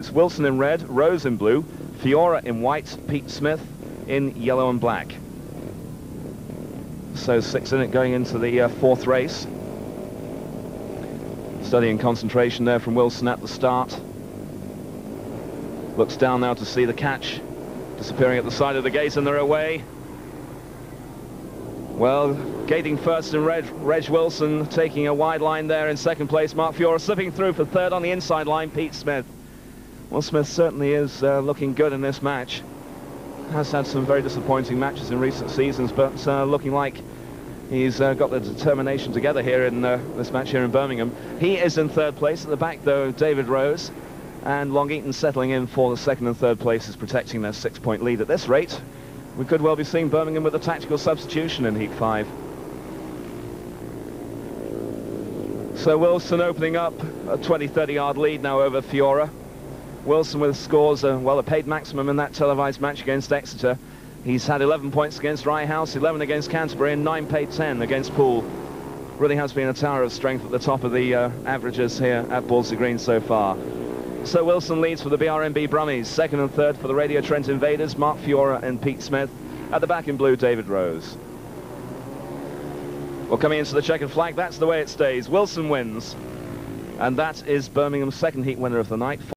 It's Wilson in red, Rose in blue, Fiora in white, Pete Smith in yellow and black. So six in it going into the uh, fourth race. Studying concentration there from Wilson at the start. Looks down now to see the catch. Disappearing at the side of the gate and they're away. Well, gating first in red, Reg Wilson taking a wide line there in second place. Mark Fiora slipping through for third on the inside line, Pete Smith. Well, Smith certainly is uh, looking good in this match. Has had some very disappointing matches in recent seasons, but uh, looking like he's uh, got the determination together here in uh, this match here in Birmingham. He is in third place. At the back, though, David Rose. And Long Eaton settling in for the second and third places, protecting their six-point lead. At this rate, we could well be seeing Birmingham with a tactical substitution in Heat 5. So Wilson opening up a 20, 30 yard lead now over Fiora. Wilson with scores, uh, well, a paid maximum in that televised match against Exeter. He's had 11 points against Rye House, 11 against Canterbury, and 9 paid 10 against Poole. Really has been a tower of strength at the top of the uh, averages here at Bordesley Green so far. So Wilson leads for the BRMB Brummies, second and third for the Radio Trent Invaders, Mark Fiora and Pete Smith. At the back in blue, David Rose. Well, coming into the checkered flag, that's the way it stays. Wilson wins. And that is Birmingham's second heat winner of the night.